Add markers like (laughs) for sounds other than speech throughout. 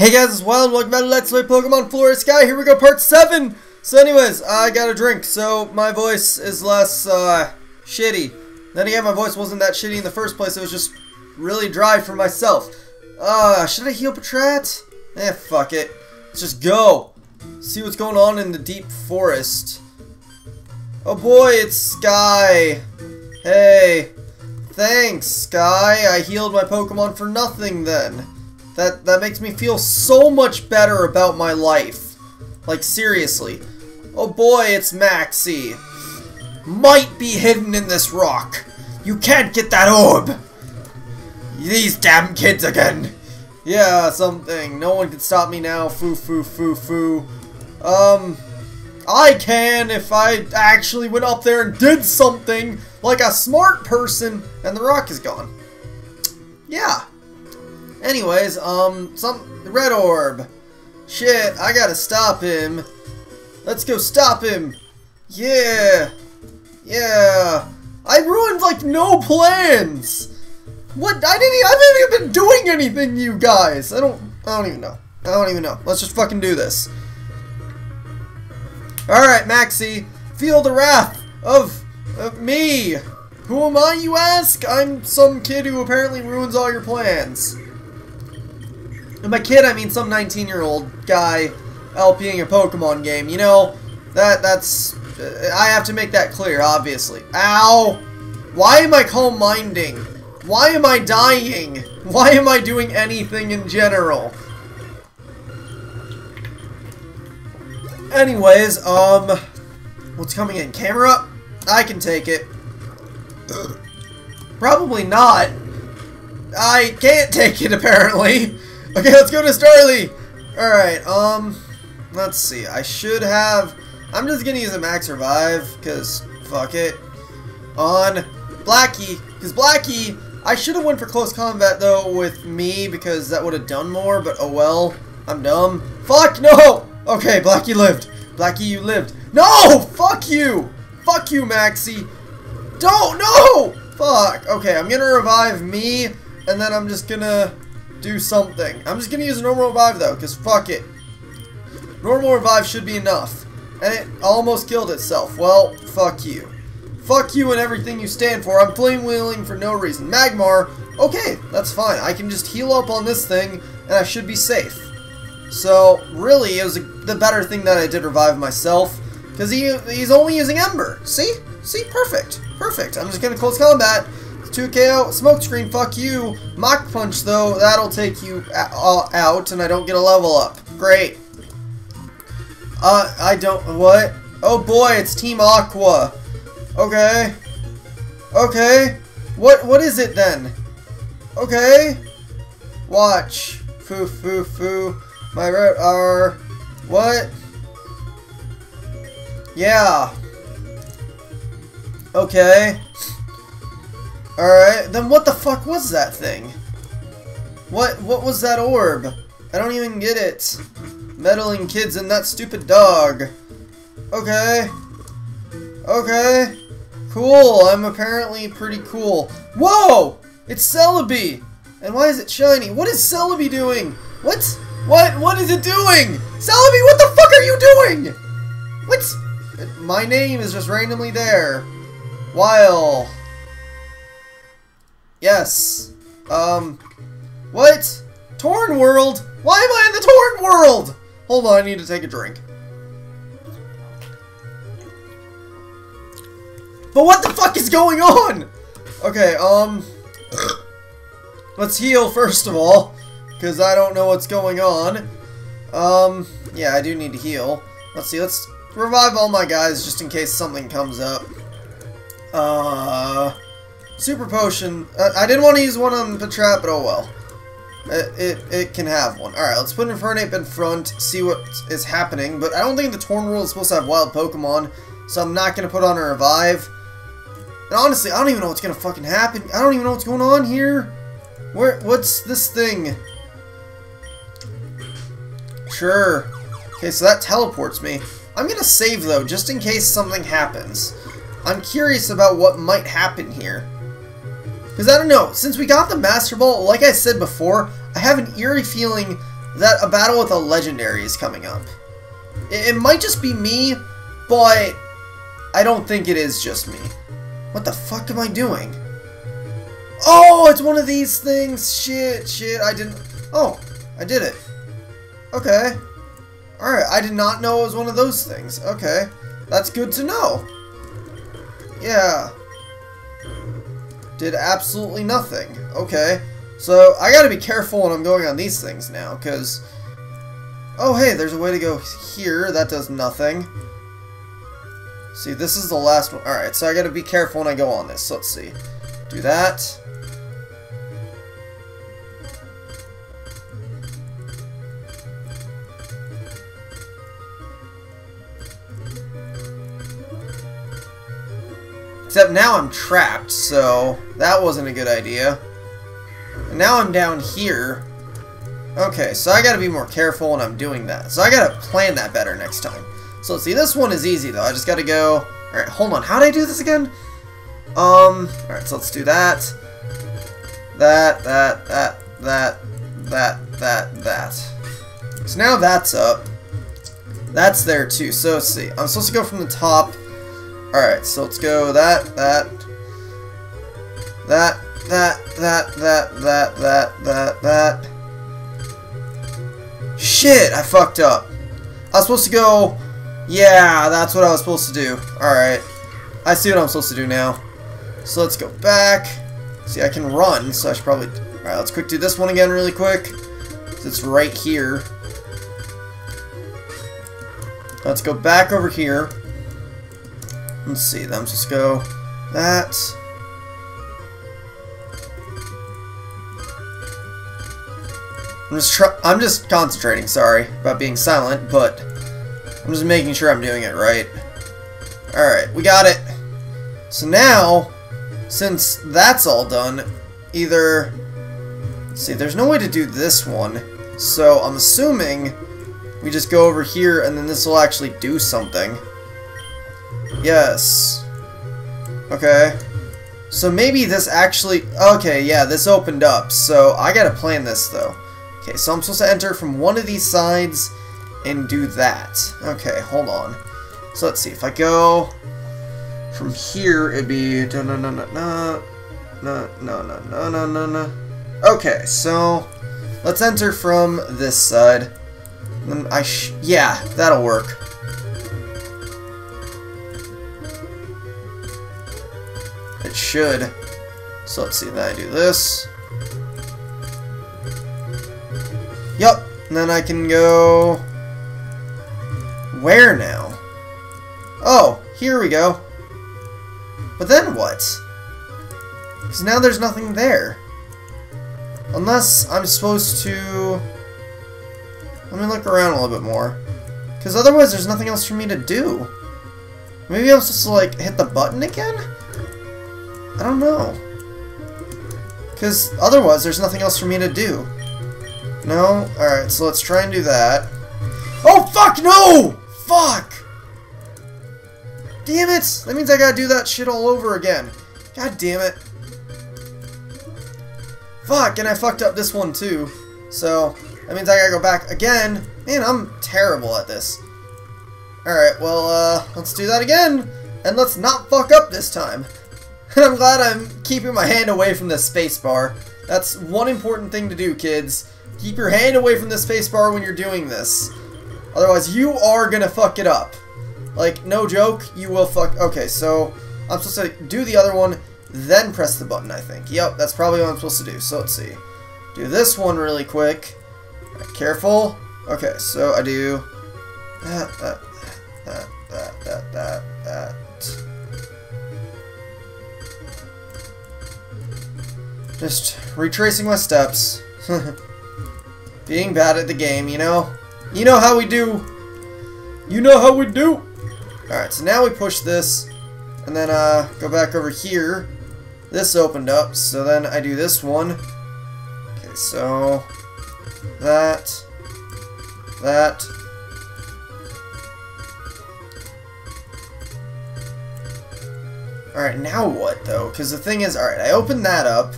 Hey guys, it's Wild, and welcome back to Let's Play Pokemon Flora Sky, here we go, part 7! So anyways, I got a drink, so my voice is less, uh, shitty. Then again, my voice wasn't that shitty in the first place, it was just really dry for myself. Uh, should I heal Patrat? Eh, fuck it. Let's just go. See what's going on in the deep forest. Oh boy, it's Sky. Hey. Thanks, Sky. I healed my Pokemon for nothing then. That that makes me feel so much better about my life. Like seriously. Oh boy, it's Maxie. Might be hidden in this rock. You can't get that orb. These damn kids again. Yeah, something. No one can stop me now. Foo foo foo foo. Um I can if I actually went up there and did something like a smart person and the rock is gone. Yeah. Anyways, um, some red orb. Shit, I gotta stop him. Let's go stop him. Yeah. Yeah. I ruined like no plans. What? I didn't. I haven't even been doing anything, you guys. I don't. I don't even know. I don't even know. Let's just fucking do this. All right, Maxie. Feel the wrath of, of me. Who am I, you ask? I'm some kid who apparently ruins all your plans. And by kid, I mean some 19-year-old guy LPing a Pokemon game. You know, that that's... I have to make that clear, obviously. Ow! Why am I calm minding? Why am I dying? (laughs) Why am I doing anything in general? Anyways, um... What's coming in? Camera? I can take it. (coughs) Probably not. I can't (laughs) take it, apparently. Okay, let's go to Starly! Alright, um... Let's see. I should have... I'm just gonna use a Max Revive, because fuck it. On Blackie, because Blackie... I should have went for close combat, though, with me, because that would have done more, but oh well. I'm dumb. Fuck, no! Okay, Blackie lived. Blackie, you lived. No! Fuck you! Fuck you, Maxie! Don't! No! Fuck. Okay, I'm gonna revive me, and then I'm just gonna do something. I'm just gonna use a normal revive, though, because fuck it. Normal revive should be enough. And it almost killed itself. Well, fuck you. Fuck you and everything you stand for. I'm flame wheeling for no reason. Magmar, okay, that's fine. I can just heal up on this thing, and I should be safe. So, really, it was a, the better thing that I did revive myself, because he, he's only using Ember. See? See? Perfect. Perfect. I'm just going to close combat. 2 KO. Smoke screen, fuck you. Mach Punch, though, that'll take you out, and I don't get a level up. Great. Uh, I don't... What? Oh boy, it's Team Aqua. Okay. Okay. What? What is it then? Okay. Watch. Foo, foo, foo. My route are... What? Yeah. Okay. Alright, then what the fuck was that thing? What what was that orb? I don't even get it. Meddling kids and that stupid dog. Okay. Okay. Cool, I'm apparently pretty cool. Whoa! It's Celebi! And why is it shiny? What is Celebi doing? What? What? What is it doing? Celebi, what the fuck are you doing? What? My name is just randomly there. While... Yes. Um... What? Torn World? Why am I in the Torn World? Hold on, I need to take a drink. But what the fuck is going on? Okay, um... (coughs) Let's heal first of all, because I don't know what's going on. Um, yeah, I do need to heal. Let's see, let's revive all my guys just in case something comes up. Uh... Super Potion. Uh, I didn't want to use one on the trap, but oh well. It, it, it can have one. Alright, let's put Infernape in front, see what is happening. But I don't think the Torn World is supposed to have wild Pokemon, so I'm not going to put on a Revive. And honestly, I don't even know what's going to fucking happen. I don't even know what's going on here. Where? What's this thing? Sure. Okay, so that teleports me. I'm going to save, though, just in case something happens. I'm curious about what might happen here. Because I don't know, since we got the Master Ball, like I said before, I have an eerie feeling that a battle with a legendary is coming up. It, it might just be me, but I don't think it is just me. What the fuck am I doing? Oh, it's one of these things. Shit, shit, I didn't... Oh, I did it. Okay. Alright, I did not know it was one of those things. Okay. That's good to know. Yeah. Did absolutely nothing. Okay. So, I gotta be careful when I'm going on these things now, because... Oh, hey, there's a way to go here. That does nothing. See, this is the last one. Alright, so I gotta be careful when I go on this. Let's see. Do that. Except now I'm trapped, so that wasn't a good idea. And now I'm down here. Okay, so I gotta be more careful when I'm doing that. So I gotta plan that better next time. So let's see, this one is easy though. I just gotta go... Alright, hold on. How did I do this again? Um, alright, so let's do that. That, that, that, that, that, that, that. So now that's up. That's there too. So let's see. I'm supposed to go from the top Alright, so let's go that, that, that, that, that, that, that, that, that, that. Shit, I fucked up. I was supposed to go... Yeah, that's what I was supposed to do. Alright. I see what I'm supposed to do now. So let's go back. See, I can run, so I should probably... Alright, let's quick do this one again really quick. It's right here. Let's go back over here. Let's see, them just go that. I'm just I'm just concentrating, sorry, about being silent, but I'm just making sure I'm doing it right. Alright, we got it. So now, since that's all done, either... see, there's no way to do this one, so I'm assuming we just go over here and then this will actually do something. Yes. Okay. So maybe this actually... Okay, yeah, this opened up. So I gotta plan this, though. Okay, so I'm supposed to enter from one of these sides and do that. Okay, hold on. So let's see. If I go from here, it'd be... No, no, no, no, no. No, no, no, no, no, no. Okay, so let's enter from this side. I yeah, that'll work. Should. So let's see, then I do this. Yup, then I can go... Where now? Oh, here we go. But then what? Because now there's nothing there. Unless I'm supposed to... Let me look around a little bit more. Because otherwise there's nothing else for me to do. Maybe I'm supposed to, like, hit the button again? I don't know. Because otherwise, there's nothing else for me to do. No? Alright, so let's try and do that. Oh, fuck, no! Fuck! Damn it! That means I gotta do that shit all over again. God damn it. Fuck, and I fucked up this one too. So, that means I gotta go back again. Man, I'm terrible at this. Alright, well, uh, let's do that again. And let's not fuck up this time. (laughs) I'm glad I'm keeping my hand away from the spacebar. That's one important thing to do, kids. Keep your hand away from the spacebar when you're doing this. Otherwise, you are gonna fuck it up. Like, no joke, you will fuck... Okay, so I'm supposed to do the other one, then press the button, I think. Yep, that's probably what I'm supposed to do. So let's see. Do this one really quick. Careful. Okay, so I do that, that, that, that, that, that, that. Just retracing my steps. (laughs) Being bad at the game, you know? You know how we do! You know how we do! Alright, so now we push this, and then uh, go back over here. This opened up, so then I do this one. Okay, so that, that. Alright, now what, though? Because the thing is, alright, I opened that up.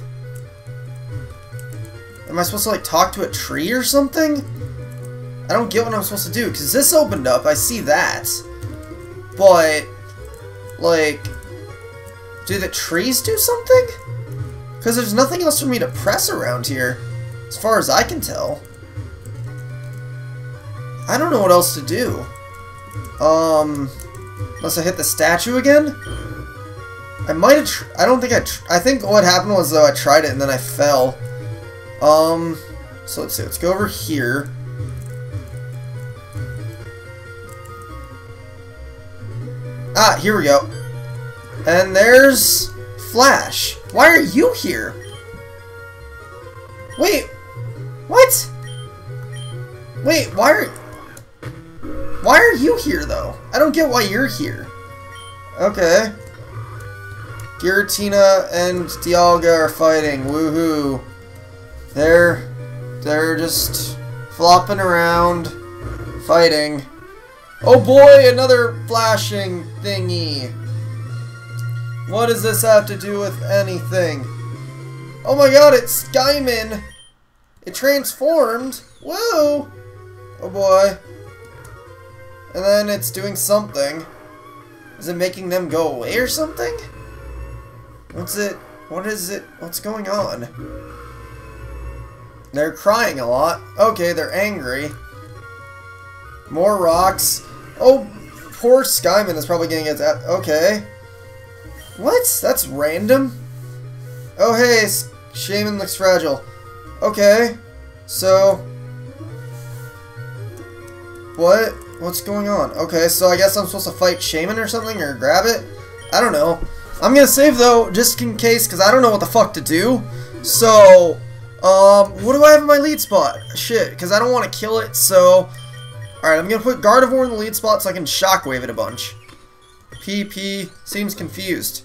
Am I supposed to, like, talk to a tree or something? I don't get what I'm supposed to do, because this opened up, I see that. But, like, do the trees do something? Because there's nothing else for me to press around here, as far as I can tell. I don't know what else to do. Um, unless I hit the statue again? I might have. I don't think I. I think what happened was though I tried it and then I fell. Um. So let's see. Let's go over here. Ah, here we go. And there's Flash. Why are you here? Wait. What? Wait, why are... Why are you here, though? I don't get why you're here. Okay. Giratina and Dialga are fighting. Woohoo. They're... They're just flopping around, fighting. Oh boy, another flashing thingy. What does this have to do with anything? Oh my god, it's Skyman! It transformed! Whoa! Oh boy. And then it's doing something. Is it making them go away or something? What's it? What is it? What's going on? They're crying a lot. Okay, they're angry. More rocks. Oh, poor Skyman is probably getting its... Okay. What? That's random? Oh, hey, Shaymin looks fragile. Okay. So... What? What's going on? Okay, so I guess I'm supposed to fight Shaymin or something, or grab it? I don't know. I'm gonna save, though, just in case, because I don't know what the fuck to do. So... Um, what do I have in my lead spot? Shit, because I don't want to kill it, so... Alright, I'm going to put Gardevoir in the lead spot so I can shockwave it a bunch. PP seems confused.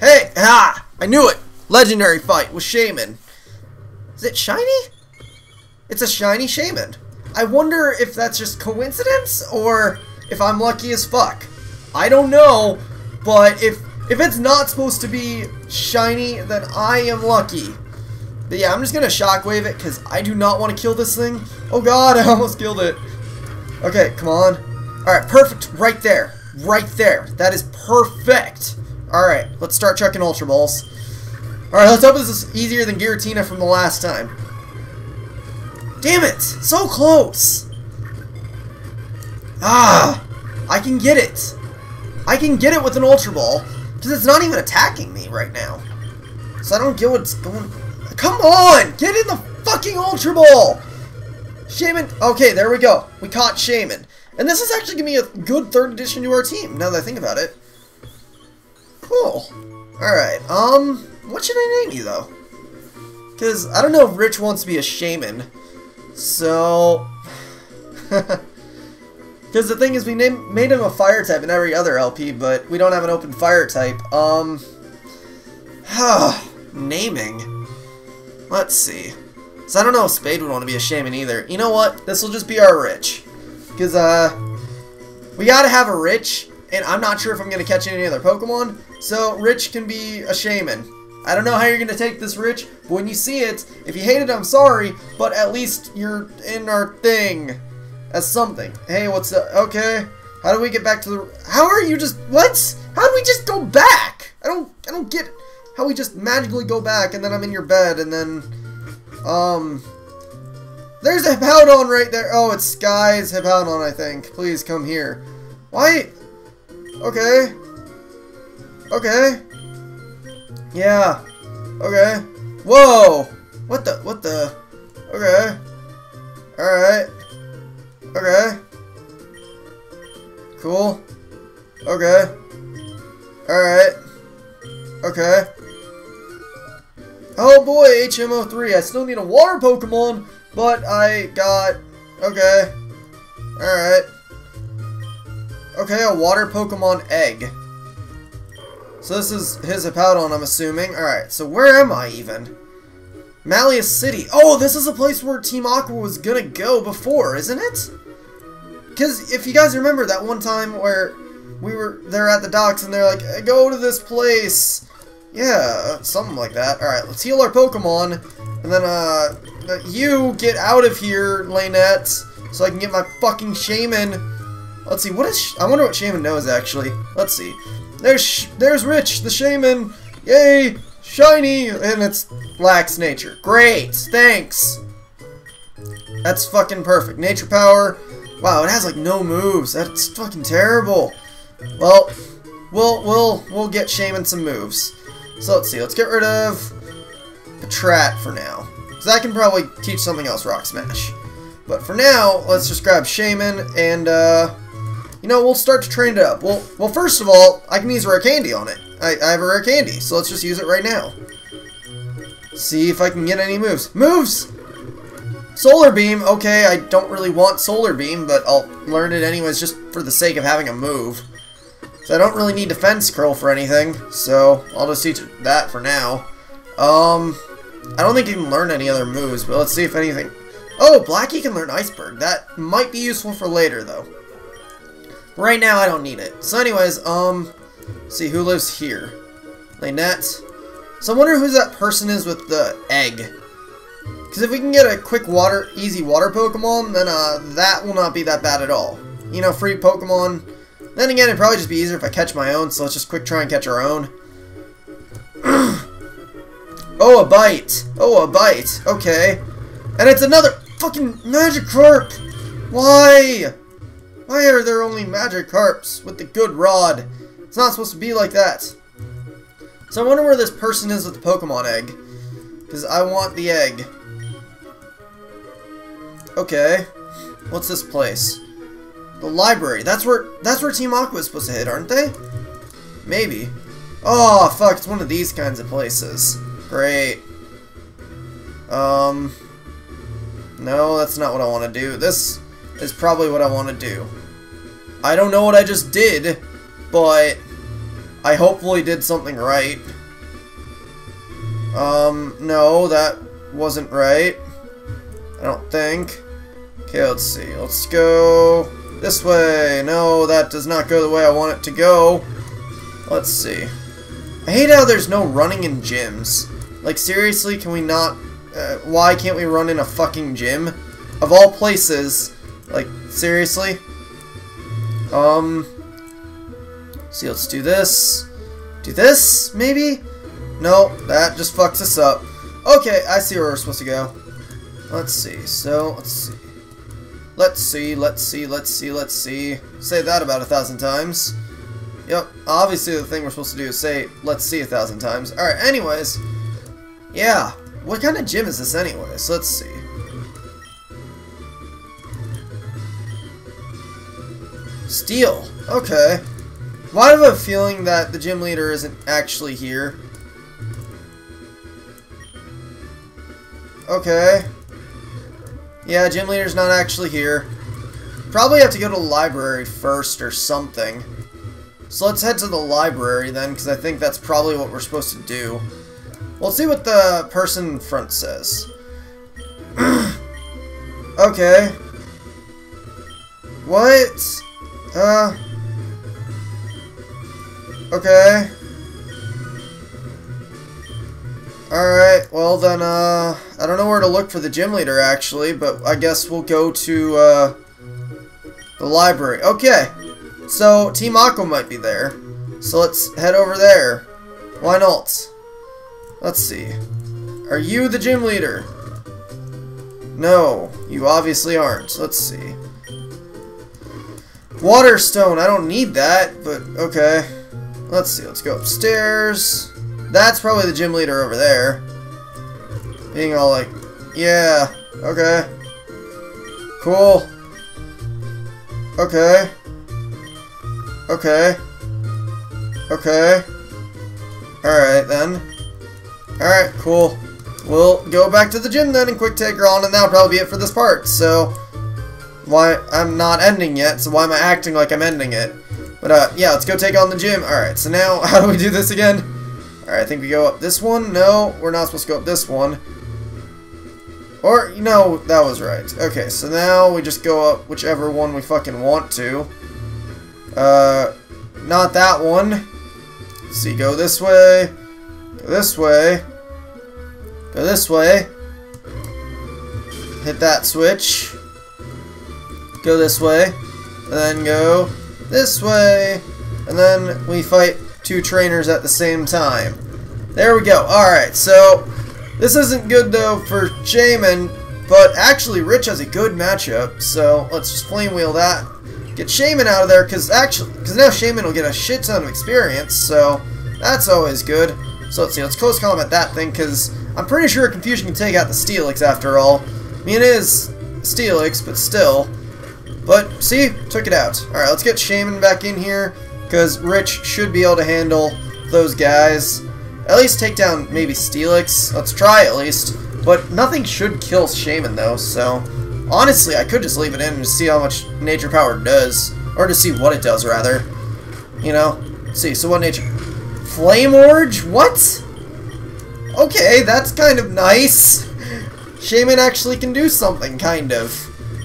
Hey! Ha! I knew it! Legendary fight with Shaymin. Is it shiny? It's a shiny Shaymin. I wonder if that's just coincidence, or if I'm lucky as fuck. I don't know, but if if it's not supposed to be shiny, then I am lucky. But yeah, I'm just to shockwave it because I do not want to kill this thing. Oh god, (laughs) I almost killed it. Okay, come on. Alright, perfect. Right there. Right there. That is perfect. Alright, let's start chucking Ultra Balls. Alright, let's hope this is easier than Giratina from the last time. Damn it! So close! Ah! I can get it! I can get it with an Ultra Ball, because it's not even attacking me right now. So I don't get what's going Come on! Get in the fucking Ultra Ball! Shaymin. Okay, there we go. We caught Shaymin. And this is actually giving me a good third addition to our team, now that I think about it. Cool. Alright, um, what should I name you, though? Because I don't know if Rich wants to be a Shaymin. So... (laughs) Because the thing is, we named, made him a fire type in every other LP, but we don't have an open fire type. Um... (sighs) naming. Let's see. So I don't know if Spade would want to be a Shaymin either. You know what? This will just be our Rich. Because, uh, we gotta have a Rich, and I'm not sure if I'm gonna catch any other Pokemon, so Rich can be a Shaymin. I don't know how you're gonna take this, Rich, but when you see it, if you hate it, I'm sorry, but at least you're in our thing as something. Hey, what's up? Okay. How do we get back to the... How are you just... What? How do we just go back? I don't... I don't get how we just magically go back and then I'm in your bed and then, um, there's a Hippowdon right there. Oh, it's Sky's Hippowdon, I think. Please come here. Why? Okay. Okay. Yeah. Okay. Whoa! What the? What the? Okay. Alright. Okay. Cool. Okay. Alright. Okay. Oh boy, HM03. I still need a water Pokemon, but I got... Okay. Alright. Okay, a water Pokemon egg. So this is his Hippowdon, I'm assuming. Alright, so where am I even? Malleus City. Oh, this is a place where Team Aqua was gonna go before, isn't it? Because if you guys remember that one time where we were there at the docks and they're like, go to this place yeah, something like that. Alright, let's heal our Pokemon. And then, uh, you get out of here, Lynette. so I can get my fucking Shaymin. Let's see, what is... I wonder what Shaymin knows, actually. Let's see. There's there's Rich, the Shaymin. Yay! Shiny! And it's Lax nature. Great! Thanks! That's fucking perfect. Nature power. Wow, it has like no moves. That's fucking terrible. Well, we'll we'll we'll get Shaymin some moves. So let's see. Let's get rid of Patrat for now. Because I can probably teach something else Rock Smash. But for now, let's just grab Shaymin and uh you know, we'll start to train it up. Well, well, first of all, I can use rare candy on it. I, I have a rare candy, so let's just use it right now. See if I can get any moves. Moves! Solar Beam, okay, I don't really want Solar Beam, but I'll learn it anyways just for the sake of having a move. So I don't really need Defense Curl for anything, so I'll just teach that for now. Um, I don't think you can learn any other moves, but let's see if anything... Oh, Blackie can learn Iceberg. That might be useful for later, though. Right now, I don't need it. So anyways, um, see who lives here. Lynette. So I wonder who that person is with the egg. Because if we can get a quick water, easy water Pokemon, then uh, that will not be that bad at all. You know, free Pokemon. Then again, it'd probably just be easier if I catch my own, so let's just quick try and catch our own. (clears throat) oh, a bite. Oh, a bite. Okay. And it's another fucking Magikarp! Why? Why are there only Magikarps with the good rod? It's not supposed to be like that. So I wonder where this person is with the Pokemon egg. Because I want the egg. Okay. What's this place? The library. That's where that's where Team Aqua is supposed to hit, aren't they? Maybe. Oh, fuck. It's one of these kinds of places. Great. Um... No, that's not what I want to do. This is probably what I want to do. I don't know what I just did, but I hopefully did something right. Um, no, that wasn't right. I don't think. Okay, let's see. Let's go this way. No, that does not go the way I want it to go. Let's see. I hate how there's no running in gyms. Like, seriously, can we not... Uh, why can't we run in a fucking gym? Of all places. Like, seriously? Um... See, let's do this. Do this, maybe? No, that just fucks us up. Okay, I see where we're supposed to go. Let's see. So, let's see. Let's see, let's see, let's see, let's see. Say that about a thousand times. Yep, obviously the thing we're supposed to do is say, let's see a thousand times. Alright, anyways. Yeah, what kind of gym is this anyways? Let's see. Steel. Okay. Why do have a feeling that the gym leader isn't actually here? Okay. Yeah, gym leader's not actually here. Probably have to go to the library first or something. So let's head to the library then, because I think that's probably what we're supposed to do. We'll see what the person in front says. (clears throat) okay. What? Uh... Okay. Alright, well then, uh, I don't know where to look for the gym leader, actually, but I guess we'll go to, uh, the library. Okay, so Team Aqua might be there, so let's head over there. Why not? Let's see. Are you the gym leader? No, you obviously aren't. Let's see. Waterstone, I don't need that, but okay. Let's see, let's go upstairs. That's probably the gym leader over there. Being all like, yeah, okay. Cool. Okay. Okay. Okay. Alright then. Alright, cool. We'll go back to the gym then and quick take her on and that'll probably be it for this part. So, why, I'm not ending yet, so why am I acting like I'm ending it? But uh, yeah, let's go take on the gym. Alright, so now, (laughs) how do we do this again? Alright, I think we go up this one. No, we're not supposed to go up this one. Or, know, that was right. Okay, so now we just go up whichever one we fucking want to. Uh, not that one. Let's see, go this way. Go this way. Go this way. Hit that switch. go this way, and then go this way, and then we fight two trainers at the same time. There we go. Alright, so this isn't good though for Shaymin, but actually Rich has a good matchup, so let's just flame wheel that. Get Shaymin out of there, because actually, because now Shaymin will get a shit ton of experience, so that's always good. So let's see, let's close combat that thing, because I'm pretty sure Confusion can take out the Steelix after all. I mean, it is Steelix, but still. But, see? Took it out. Alright, let's get Shaymin back in here, because Rich should be able to handle those guys. At least take down maybe Steelix. Let's try at least. But nothing should kill Shaymin, though, so... Honestly, I could just leave it in and see how much Nature Power does. Or to see what it does, rather. You know? Let's see, so what Nature... Flame Orge? What? Okay, that's kind of nice. (laughs) Shaymin actually can do something, kind of.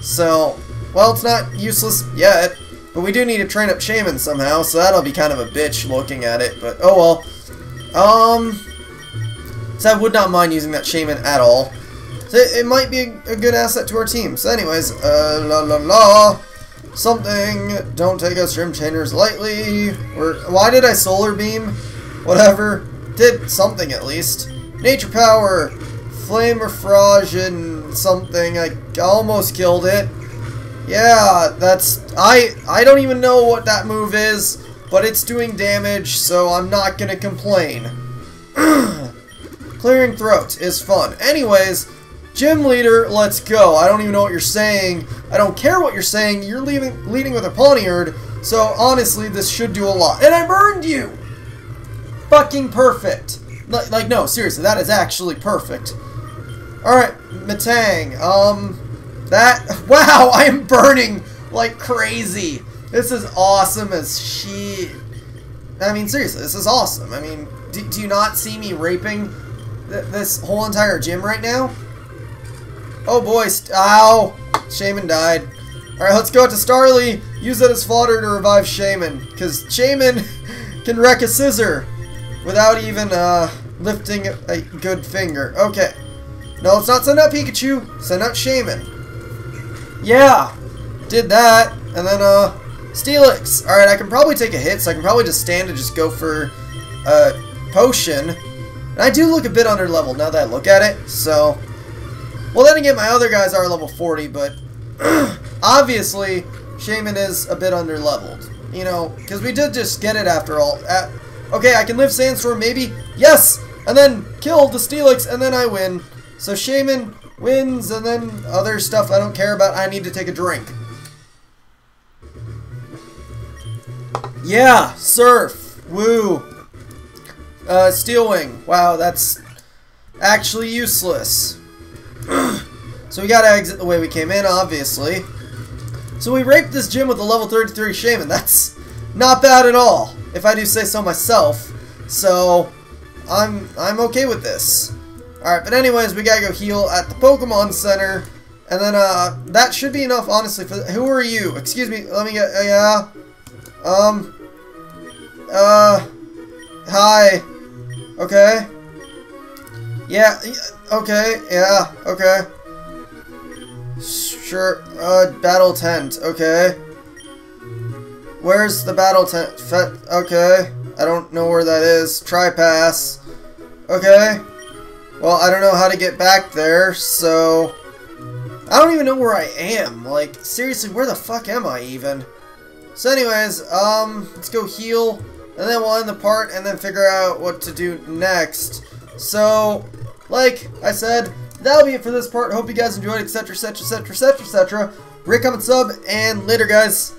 So, well, it's not useless yet, but we do need to train up Shaymin somehow, so that'll be kind of a bitch looking at it, but oh well. Um, so I would not mind using that Shaymin at all. So it, it might be a, good asset to our team. So anyways, uh, la la la, something, don't take us Gym Trainers lightly, or why did I Solar Beam? Whatever, did something at least. Nature Power, Flame Refrage, and something, I almost killed it. Yeah, that's... I, I don't even know what that move is, but it's doing damage, so I'm not gonna complain. (clears throat) Clearing Throat is fun. Anyways, Gym Leader, let's go. I don't even know what you're saying. I don't care what you're saying. You're leaving, leading with a Pawniard, so honestly, this should do a lot. And I burned you! Fucking perfect. Like, no, seriously, that is actually perfect. Alright, Metang, um... That, (laughs) wow, I am burning like crazy. This is awesome as shit. I mean, seriously, this is awesome. I mean, do, do you not see me raping th this whole entire gym right now? Oh boy, ow! Shaymin died. Alright, let's go out to Starly, use that as fodder to revive Shaymin, because Shaymin (laughs) can wreck a Scizor without even uh, lifting a good finger. Okay. No, let's not send out Pikachu, send out Shaymin. Yeah, did that, and then, uh, Steelix. Alright, I can probably take a hit, so I can probably just stand and just go for, uh, Potion. And I do look a bit under level now that I look at it, so... Well, then again, my other guys are level 40, but (clears throat) obviously, Shaymin is a bit under leveled. You know, because we did just get it after all. At, okay, I can live Sandstorm, maybe. Yes! And then kill the Steelix, and then I win. So Shaymin wins, and then other stuff I don't care about. I need to take a drink. Yeah, surf. Woo. Uh, Steel Wing. Wow, that's actually useless. (clears throat) so we gotta exit the way we came in, obviously. So we raped this gym with a level 33 Shaymin. That's not bad at all, if I do say so myself. So, I'm, I'm okay with this. Alright, but anyways, we gotta go heal at the Pokemon Center. And then, uh, that should be enough, honestly, for- Who are you? Excuse me, let me get- uh, yeah. Um. Uh. Hi. Okay. Yeah, okay, yeah, okay. Sure, uh, battle tent, okay. Where's the battle tent? Fet okay. I don't know where that is. Try pass. Okay. Well, I don't know how to get back there, so... I don't even know where I am. Like, seriously, where the fuck am I even? So anyways, um, let's go heal, and then we'll end the part, and then figure out what to do next. So, like I said, that'll be it for this part. Hope you guys enjoyed, etc, etc, etc, etc, etc. Rate, comment, sub, and later, guys.